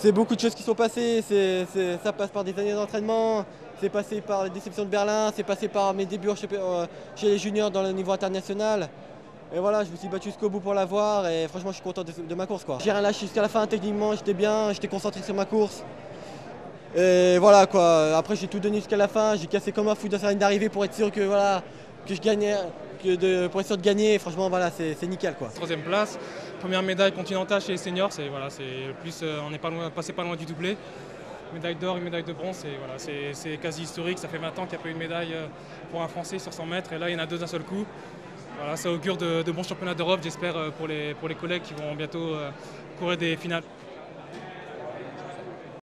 C'est beaucoup de choses qui sont passées, ça passe par des années d'entraînement, c'est passé par les déceptions de Berlin, c'est passé par mes débuts euh, chez les juniors dans le niveau international. Et voilà, je me suis battu jusqu'au bout pour l'avoir et franchement je suis content de, de ma course. quoi. J'ai rien lâché jusqu'à la fin techniquement, j'étais bien, j'étais concentré sur ma course. Et voilà quoi, après j'ai tout donné jusqu'à la fin, j'ai cassé comme un fou dans sa ligne d'arrivée pour être sûr que voilà que je gagnais, que de, pour être sûr de gagner. Franchement voilà, c'est nickel quoi. Troisième place, première médaille continentale chez les seniors, c'est voilà, plus, euh, on n'est pas loin, passé pas loin du doublé. Médaille d'or, une médaille de bronze, c'est voilà, c'est- quasi historique. Ça fait 20 ans qu'il n'y a pas eu une médaille euh, pour un Français sur 100 mètres, et là il y en a deux d'un seul coup. Voilà, ça augure de, de bons championnats d'Europe, j'espère euh, pour les, pour les collègues qui vont bientôt courir des finales.